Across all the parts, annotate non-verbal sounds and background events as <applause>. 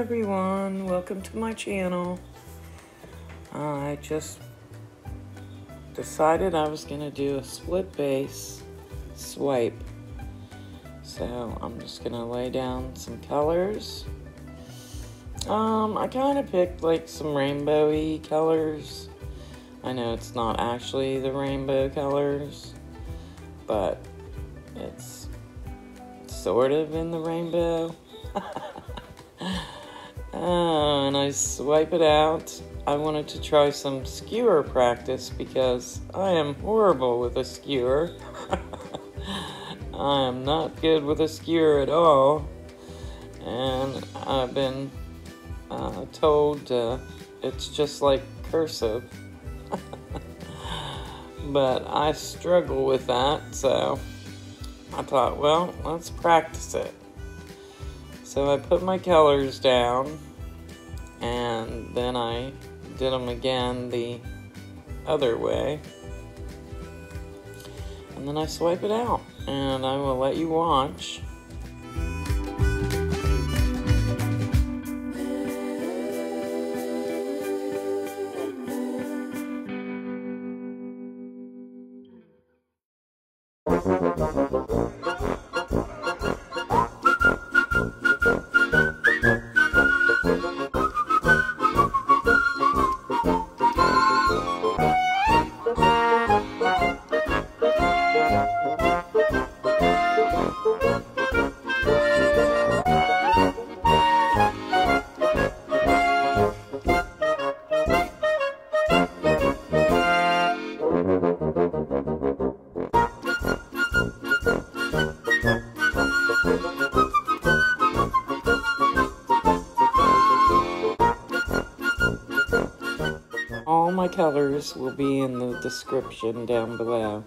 everyone, welcome to my channel. I just decided I was gonna do a split base swipe. So I'm just gonna lay down some colors. Um, I kind of picked like some rainbowy colors. I know it's not actually the rainbow colors, but it's sort of in the rainbow. <laughs> Uh, and I swipe it out. I wanted to try some skewer practice because I am horrible with a skewer. <laughs> I am not good with a skewer at all. And I've been uh, told uh, it's just like cursive. <laughs> but I struggle with that, so I thought, well, let's practice it. So I put my colors down and then I did them again the other way. And then I swipe it out and I will let you watch. all my colors will be in the description down below.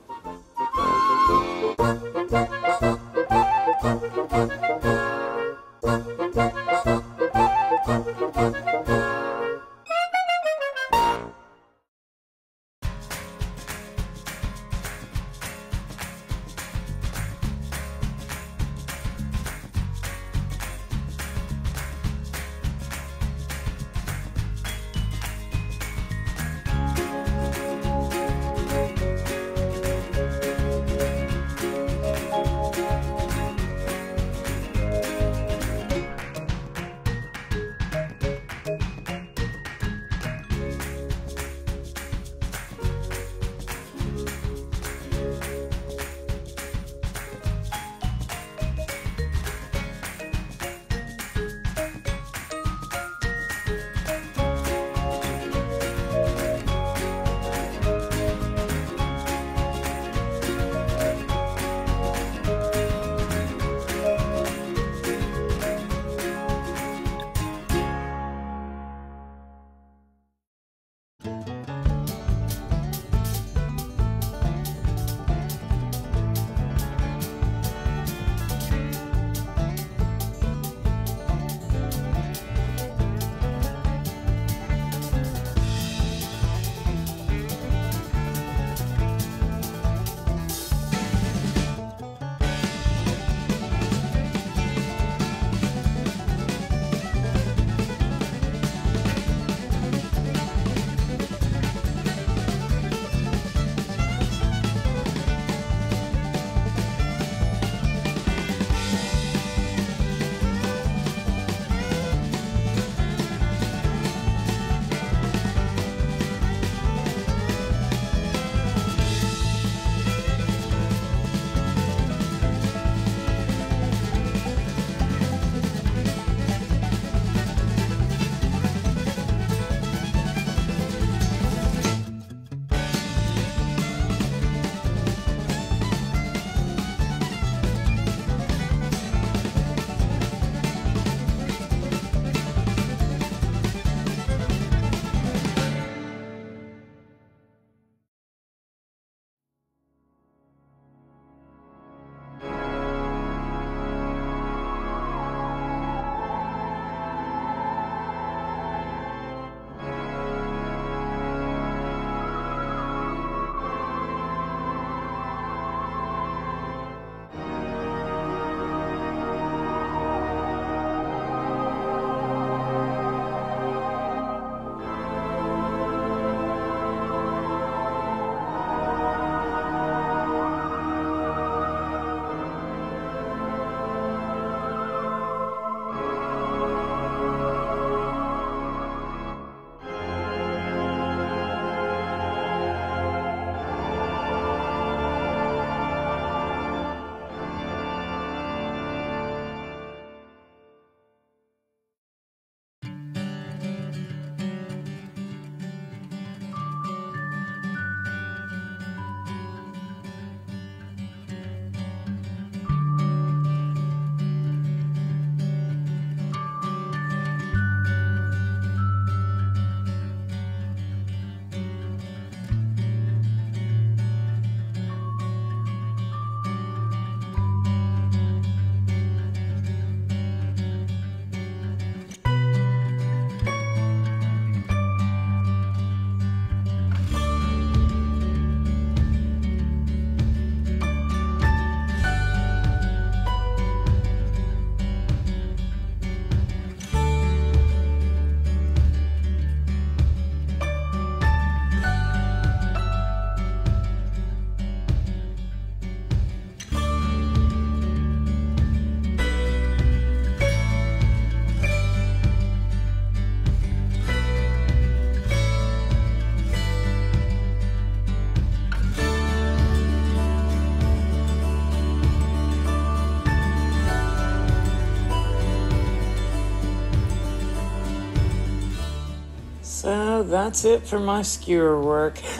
That's it for my skewer work. <laughs>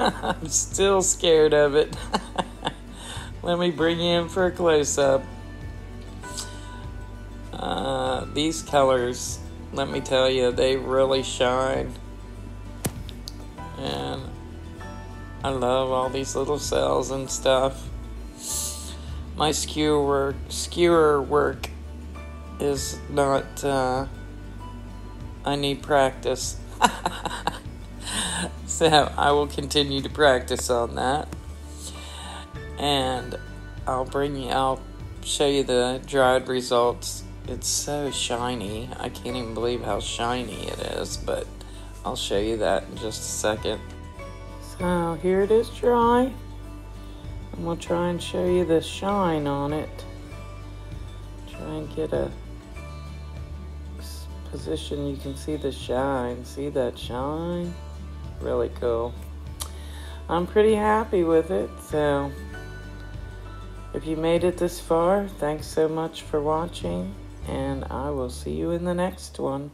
I'm still scared of it. <laughs> Let me bring you in for a close up. Uh, these colors, let me tell you, they really shine. And I love all these little cells and stuff. My skewer work, skewer work is not. Uh, I need practice. <laughs> so I will continue to practice on that. And I'll bring you, I'll show you the dried results. It's so shiny. I can't even believe how shiny it is, but I'll show you that in just a second. So here it is dry. I'm gonna try and show you the shine on it. Try and get a position you can see the shine. See that shine? Really cool. I'm pretty happy with it, so if you made it this far, thanks so much for watching, and I will see you in the next one.